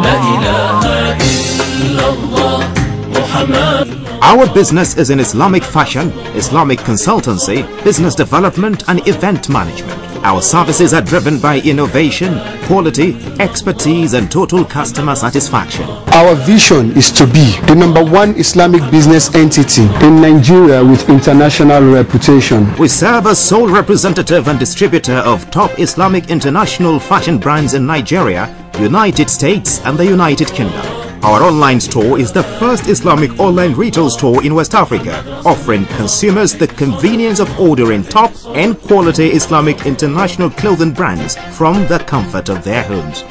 لا إله إلا الله. Our business is in Islamic fashion, Islamic consultancy, business development and event management. Our services are driven by innovation, quality, expertise and total customer satisfaction. Our vision is to be the number one Islamic business entity in Nigeria with international reputation. We serve as sole representative and distributor of top Islamic international fashion brands in Nigeria, United States and the United Kingdom. Our online store is the first Islamic online retail store in West Africa, offering consumers the convenience of ordering top and quality Islamic international clothing brands from the comfort of their homes.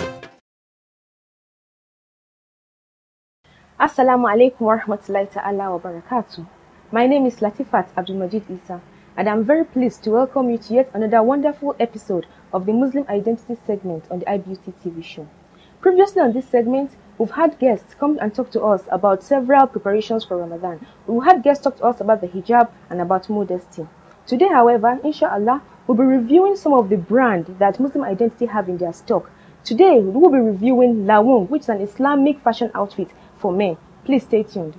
Assalamu alaikum wa ta'ala wa barakatuh. My name is Latifat Abdulmajid Isa and I'm very pleased to welcome you to yet another wonderful episode of the Muslim Identity segment on the iBeauty TV show. Previously on this segment, we've had guests come and talk to us about several preparations for Ramadan. We've had guests talk to us about the hijab and about modesty. Today, however, inshallah, we'll be reviewing some of the brand that Muslim Identity have in their stock. Today, we will be reviewing Lawung, which is an Islamic fashion outfit for men. Please stay tuned.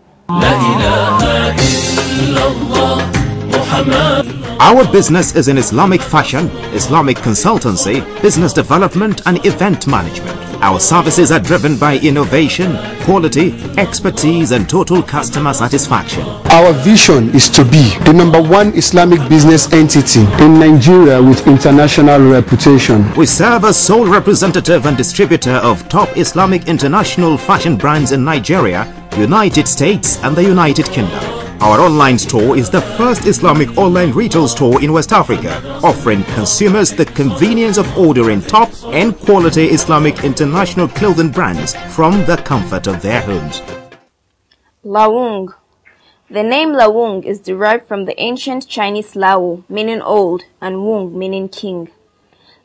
Our business is in Islamic fashion, Islamic consultancy, business development and event management. Our services are driven by innovation, quality, expertise and total customer satisfaction. Our vision is to be the number one Islamic business entity in Nigeria with international reputation. We serve as sole representative and distributor of top Islamic international fashion brands in Nigeria, United States and the United Kingdom. Our online store is the first Islamic online retail store in West Africa, offering consumers the convenience of ordering top and quality Islamic international clothing brands from the comfort of their homes. Lawung. The name Lawung is derived from the ancient Chinese Lao, meaning old, and Wung, meaning king.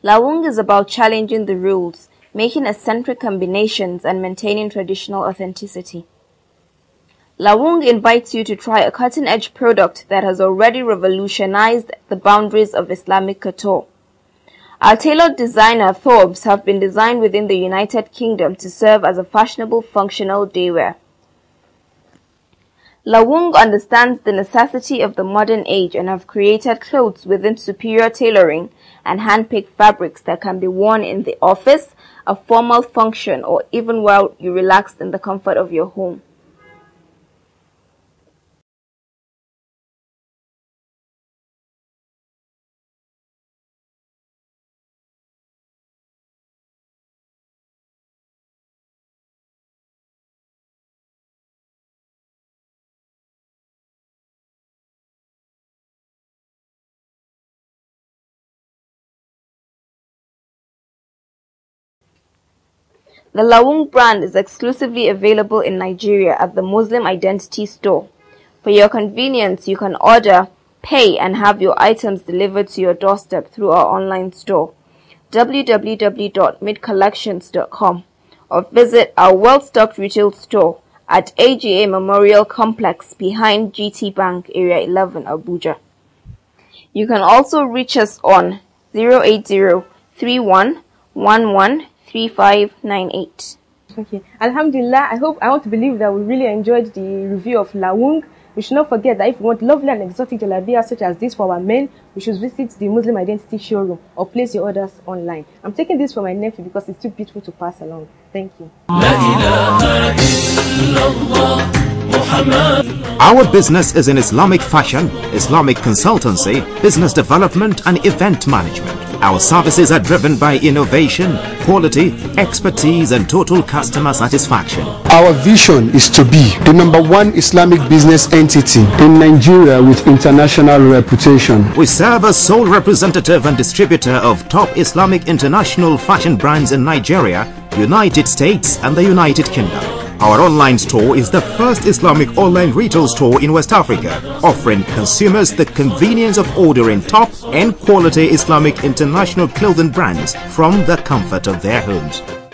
Lawung is about challenging the rules, making eccentric combinations, and maintaining traditional authenticity. Lawung invites you to try a cutting-edge product that has already revolutionized the boundaries of Islamic couture. Our tailored designer Thobes have been designed within the United Kingdom to serve as a fashionable functional daywear. Lawung understands the necessity of the modern age and have created clothes within superior tailoring and hand-picked fabrics that can be worn in the office, a formal function, or even while you relax in the comfort of your home. The Lawung brand is exclusively available in Nigeria at the Muslim Identity store. For your convenience, you can order, pay and have your items delivered to your doorstep through our online store www.midkollections.com or visit our well-stocked retail store at AGA Memorial Complex behind GT Bank Area 11 Abuja. You can also reach us on 080 3598. Okay. Alhamdulillah, I hope, I want to believe that we really enjoyed the review of Lawung. We should not forget that if we want lovely and exotic jalabia such as this for our men, we should visit the Muslim Identity showroom or place your orders online. I'm taking this for my nephew because it's too beautiful to pass along. Thank you. Our business is in Islamic fashion, Islamic consultancy, business development and event management. Our services are driven by innovation, quality, expertise and total customer satisfaction. Our vision is to be the number one Islamic business entity in Nigeria with international reputation. We serve as sole representative and distributor of top Islamic international fashion brands in Nigeria, United States and the United Kingdom. Our online store is the first Islamic online retail store in West Africa, offering consumers the convenience of ordering top and quality Islamic international clothing brands from the comfort of their homes.